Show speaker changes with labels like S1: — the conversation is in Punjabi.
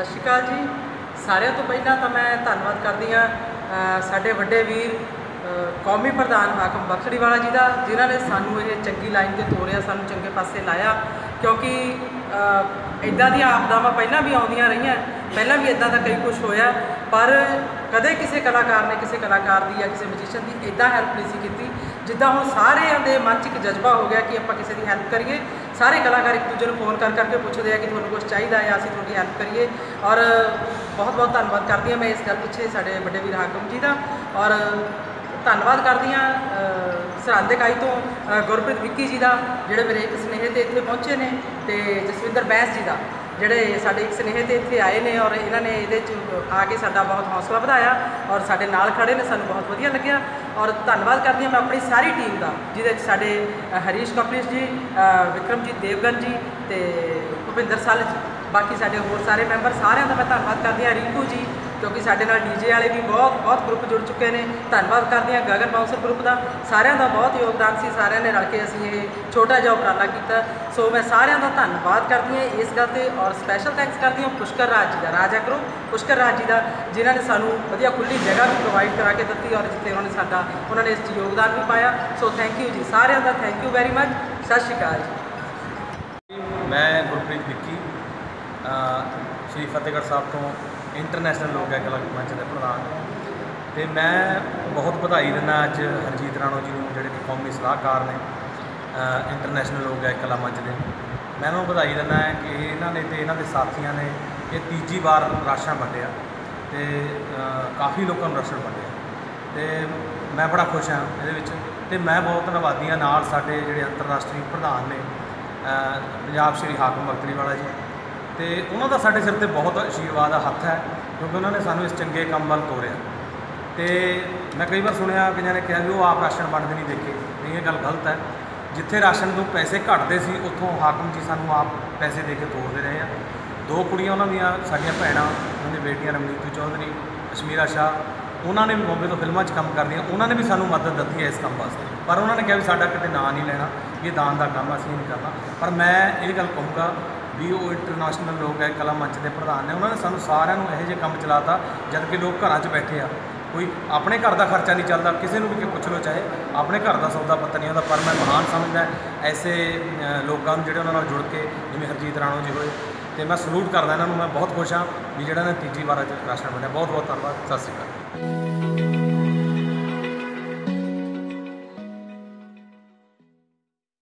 S1: ਸਤਿ ਸ਼੍ਰੀ ਅਕਾਲ ਜੀ। ਸਾਰਿਆਂ ਤੋਂ ਪਹਿਲਾਂ ਤਾਂ ਮੈਂ ਧੰਨਵਾਦ ਕਰਦੀ ਹਾਂ ਸਾਡੇ ਵੱਡੇ ਵੀਰ ਕੌਮੀ ਪ੍ਰਧਾਨ ਹਾਕਮ ਬਖਸ਼ੜੀ ਵਾਲਾ ਜੀ ਦਾ, ਜਿਨ੍ਹਾਂ ਨੇ ਸਾਨੂੰ ਇਹ ਚੰਗੀ ਲਾਈਨ ਤੇ ਤੋਰਿਆ ਸਾਨੂੰ ਚੰਗੇ ਪਾਸੇ ਲਾਇਆ। ਕਿਉਂਕਿ ਇਦਾਂ ਦੀਆਂ ਆਪਦਾਵਾਂ ਪਹਿਲਾਂ ਵੀ ਆਉਂਦੀਆਂ ਰਹੀਆਂ। ਪਹਿਲਾਂ ਵੀ ਇਦਾਂ ਦਾ ਕਈ ਕੁਝ ਹੋਇਆ, ਪਰ ਕਦੇ ਕਿਸੇ ਕਲਾਕਾਰ ਨੇ ਕਿਸੇ ਕਲਾਕਾਰ ਦੀ ਜਾਂ ਕਿਸੇ ਮਿਊਜ਼ੀਸ਼ੀਅਨ ਦੀ ਇਦਾਂ ਹੈਲਪ ਨਹੀਂ ਸੀ ਕੀਤੀ, ਜਿੱਦਾਂ ਹੁਣ ਸਾਰਿਆਂ ਦੇ ਮਨ 'ਚ ਇੱਕ ਜਜ਼ਬਾ ਹੋ ਗਿਆ ਕਿ ਆਪਾਂ ਕਿਸੇ ਦੀ ਹੈਲਪ ਕਰੀਏ। ਸਾਰੇ ਕਲਾਕਾਰ ਇੱਕ ਦੂਜੇ ਨੂੰ ਫੋਨ ਕਰ ਕਰਕੇ ਪੁੱਛਦੇ ਆ ਕਿ ਤੁਹਾਨੂੰ ਕੁਝ ਚਾਹੀਦਾ ਹੈ, ਅਸੀਂ ਤੁਹਾਡੀ ਹੈਲਪ ਕਰੀਏ। ਔਰ ਬਹੁਤ ਬਹੁਤ ਧੰਨਵਾਦ ਕਰਦੀ ਹਾਂ ਮੈਂ ਇਸ ਗੱਲ ਪਿੱਛੇ ਸਾਡੇ ਵੱਡੇ ਵੀਰ ਹਾਕਮ ਜੀ ਦਾ। ਔਰ ਧੰਨਵਾਦ ਕਰਦੀ ਹਾਂ ਸਰਹੰਦ ਕਾਈ ਤੋਂ ਗੁਰਪ੍ਰੀਤ ਵਿੱਕੀ ਜੀ ਦਾ, ਜਿਹੜੇ ਮੇਰੇ ਇੱਕ ਸਨੇਹ ਤੇ ਇੱਥੇ ਪਹੁੰਚੇ ਨੇ, ਤੇ ਜਸਵਿੰਦਰ ਬੈਂਸ ਜੀ ਦਾ। ਜਿਹੜੇ ਸਾਡੇ ਇੱਕ ਸਨੇਹ ਤੇ ਇੱਥੇ ਆਏ ਨੇ ਔਰ ਇਹਨਾਂ ਨੇ ਇਹਦੇ 'ਚ ਆ ਕੇ ਸਾਡਾ ਬਹੁਤ ਹੌਸਲਾ ਵਧਾਇਆ ਔਰ ਸਾਡੇ ਨਾਲ ਖੜੇ ਨੇ, ਸਾਨੂੰ ਬਹੁਤ ਵਧੀਆ ਲੱਗਿਆ ਔਰ ਧੰਨਵਾਦ ਕਰਦੀ ਹਾਂ ਮੈਂ ਆਪਣੀ ਸਾਰੀ ਟੀਮ ਦਾ, ਜਿਹਦੇ 'ਚ ਸਾਡੇ ਹਰੀਸ਼ ਕਪਲਿਸ਼ ਜੀ ਵਿਕਰਮਜੀਤ ਦੇਵਗਨ ਜੀ ਤੇ ਭੁਪਿੰਦਰ ਸਾਲ ਜੀ, ਬਾਕੀ ਸਾਡੇ ਹੋਰ ਸਾਰੇ ਮੈਂਬਰ ਸਾਰਿਆਂ ਦਾ ਮੈਂ ਧੰਨਵਾਦ ਕਰਦੀ ਹਾਂ, ਰਿੰਕੂ ਜੀ ਕਿਉਂਕਿ ਸਾਡੇ ਨਾਲ ਡੀਜੇ ਵਾਲੇ ਵੀ ਬਹੁਤ ਬਹੁਤ ਗਰੁੱਪ ਜੁੜ ਚੁੱਕੇ ਨੇ। ਧੰਨਵਾਦ ਕਰਦੇ ਹਾਂ ਗਗਨ ਬਾਉਂਸਰ ਗਰੁੱਪ ਦਾ। ਸਾਰਿਆਂ ਦਾ ਬਹੁਤ ਯੋਗਦਾਨ ਸੀ, ਸਾਰਿਆਂ ਨੇ ਰਲ ਕੇ ਅਸੀਂ ਇਹ ਛੋਟਾ ਜਿਹਾ ਉਪਰਾਲਾ ਕੀਤਾ। ਸੋ ਮੈਂ ਸਾਰਿਆਂ ਦਾ ਧੰਨਵਾਦ ਕਰਦੀ ਹਾਂ ਇਸ ਗੱਲ ਤੇ ਔਰ ਸਪੈਸ਼ਲ ਥੈਂਕਸ ਕਰਦੀ ਹਾਂ ਪੁਸ਼ਕਰ ਰਾਜ ਜੀ ਦਾ, ਰਾਜਾ ਗਰੁੱਪ ਪੁਸ਼ਕਰ ਰਾਜ ਜੀ ਦਾ, ਜਿਨ੍ਹਾਂ ਨੇ ਸਾਨੂੰ ਵਧੀਆ ਖੁੱਲੀ ਜਗ੍ਹਾ ਵੀ ਪ੍ਰੋਵਾਈਡ ਕਰਾ ਕੇ ਦਿੱਤੀ ਔਰ ਜਿੱਥੇ ਉਹਨਾਂ ਨੇ ਸਾਡਾ, ਉਹਨਾਂ ਨੇ ਇਸ 'ਚ ਯੋਗਦਾਨ ਵੀ ਪਾਇਆ। ਸੋ ਥੈਂਕ ਯੂ ਜੀ, ਸਾਰਿਆਂ ਦਾ ਥੈਂਕ ਯੂ ਵੈਰੀ ਮਚ ਸਤਿ ਸ਼੍ਰੀ ਅਕਾਲ ਜੀ।
S2: ਮੈਂ ਗੁਰਪ੍ਰੀਤ ਵਿੱਕੀ ਸ਼੍ਰੀ ਫਤਿਹਗੜ੍ਹ ਸਾਹਿਬ ਤੋਂ ਇੰਟਰਨੈਸ਼ਨਲ ਲੋਕ ਗਾਇਕ ਮੰਚ ਦੇ ਪ੍ਰਧਾਨ। ਤੇ ਮੈਂ ਬਹੁਤ ਵਧਾਈ ਦਿੰਦਾ ਅੱਜ ਹਰਜੀਤ ਰਾਣੋ ਜੀ ਨੂੰ, ਜਿਹੜੇ ਕਿ ਕੌਮੀ ਸਲਾਹਕਾਰ ਨੇ ਇੰਟਰਨੈਸ਼ਨਲ ਲੋਕ ਗਾਇਕ ਕਲਾ ਮੰਚ ਦੇ। ਮੈਂ ਉਹਨਾਂ ਨੂੰ ਵਧਾਈ ਦਿੰਦਾ ਕਿ ਇਹਨਾਂ ਨੇ ਤੇ ਇਹਨਾਂ ਦੇ ਸਾਥੀਆਂ ਨੇ ਇਹ ਤੀਜੀ ਵਾਰ ਰਾਸ਼ਨ ਵੰਡਿਆ ਤੇ ਕਾਫੀ ਲੋਕਾਂ ਨੂੰ ਰਾਸ਼ਨ ਵੰਡਿਆ। ਤੇ ਮੈਂ ਬੜਾ ਖੁਸ਼ ਹਾਂ ਇਹਦੇ ਵਿੱਚ ਤੇ ਮੈਂ ਬਹੁਤ ਧੰਨਵਾਦੀ ਹਾਂ ਨਾਲ ਸਾਡੇ ਜਿਹੜੇ ਅੰਤਰਰਾਸ਼ਟਰੀ ਪ੍ਰਧਾਨ ਨੇ ਪੰਜਾਬ ਸ਼੍ਰੀ ਹਾਕਮ ਬਖਤਰੀ ਵਾਲਾ ਜੀ। ਤੇ ਉਹਨਾਂ ਦਾ ਸਾਡੇ ਸਿਰ ਤੇ ਬਹੁਤ ਆਸ਼ੀਰਵਾਦ ਦਾ ਹੱਥ ਹੈ, ਕਿਉਂਕਿ ਉਹਨਾਂ ਨੇ ਸਾਨੂੰ ਇਸ ਚੰਗੇ ਕੰਮ ਵੱਲ ਤੋਰਿਆ। ਤੇ ਮੈਂ ਕਈ ਵਾਰ ਸੁਣਿਆ ਕਿ ਨੇ ਕਿਹਾ ਵੀ ਉਹ ਆਪ ਰਾਸ਼ਨ ਵੰਡਦੇ ਨਹੀਂ ਦੇਖੇ। ਨਹੀਂ, ਇਹ ਗੱਲ ਗਲਤ ਹੈ। ਜਿੱਥੇ ਰਾਸ਼ਨ ਤੋਂ ਪੈਸੇ ਘਟਦੇ ਸੀ, ਉੱਥੋਂ ਹਾਕਮ ਜੀ ਸਾਨੂੰ ਆਪ ਪੈਸੇ ਦੇ ਕੇ ਤੋਰਦੇ ਰਹੇ ਆ। ਦੋ ਕੁੜੀਆਂ ਉਹਨਾਂ ਦੀਆਂ, ਸਾਡੀਆਂ ਭੈਣਾਂ, ਉਹਨਾਂ ਦੀਆਂ ਬੇਟੀਆਂ ਰਮਨੀਤ ਚੌਧਰੀ, ਅਸ਼ਮੀਰਾ ਸ਼ਾਹ, ਉਹਨਾਂ ਨੇ ਵੀ ਬੰਬੇ ਤੋਂ ਫਿਲਮਾਂ 'ਚ ਕੰਮ ਕਰਦੀਆਂ। ਉਹਨਾਂ ਨੇ ਵੀ ਸਾਨੂੰ ਮਦਦ ਦਿੱਤੀ ਹੈ ਇਸ ਕੰਮ ਵਾਸਤੇ। ਪਰ ਉਹਨਾਂ ਨੇ ਕਿਹਾ ਵੀ ਸਾਡਾ ਕਿਤੇ ਨਾਂ ਨਹੀਂ ਲੈਣਾ ਇਹ ਦਾਨ ਦਾ ਕੰਮ ਅਸੀਂ ਨਹੀਂ ਕਰਨਾ। ਪਰ ਮੈਂ ਇਹ ਗੱਲ ਕਹੂੰਗਾ ਵੀ ਉਹ ਇੰਟਰਨੈਸ਼ਨਲ ਲੋਕ ਹੈ, ਕਲਾ ਮੰਚ ਦੇ ਪ੍ਰਧਾਨ ਨੇ, ਉਹਨਾਂ ਨੇ ਸਾਨੂੰ ਸਾਰਿਆਂ ਨੂੰ ਇਹੋ ਜਿਹੇ ਕੰਮ ਚਲਾਤਾ, ਜਦ ਕਿ ਲੋਕ ਘਰਾਂ 'ਚ ਬੈਠੇ ਆ। ਕੋਈ ਆਪਣੇ ਘਰ ਦਾ ਖਰਚਾ ਨਹੀਂ ਚੱਲਦਾ, ਕਿਸੇ ਨੂੰ ਵੀ ਕਿ ਪੁੱਛ ਲਓ, ਚਾਹੇ ਆਪਣੇ ਘਰ ਦਾ ਸੌਦਾ ਪੱਤਾ ਨਹੀਂ ਆਉਂਦਾ ਪਰ ਮੈਂ ਮਹਾਨ ਸਮਝਦਾ ਐਸੇ ਲੋਕਾਂ ਨੂੰ ਜਿਹੜੇ ਉਹਨਾਂ ਨਾਲ ਜੁੜ ਕੇ, ਜਿਵੇਂ ਹਰਜੀਤ ਰਾਣੋ ਜੀ ਹੋਏ, ਤੇ ਮੈਂ ਸਲੂਟ ਕਰਦਾ ਇਹਨਾਂ ਨੂੰ, ਮੈਂ ਬਹੁਤ ਖੁਸ਼ ਹਾਂ ਵੀ ਜਿਹੜਾ ਨੇ ਤੀਜੀ ਵਾਰ ਅੱਜ ਰਾਸ਼ਨ ਬਣਿਆ। ਬਹੁਤ ਬਹੁਤ ਧੰਨਵਾਦ। ਸਤਿ ਸ਼੍ਰੀ ਅਕਾਲ।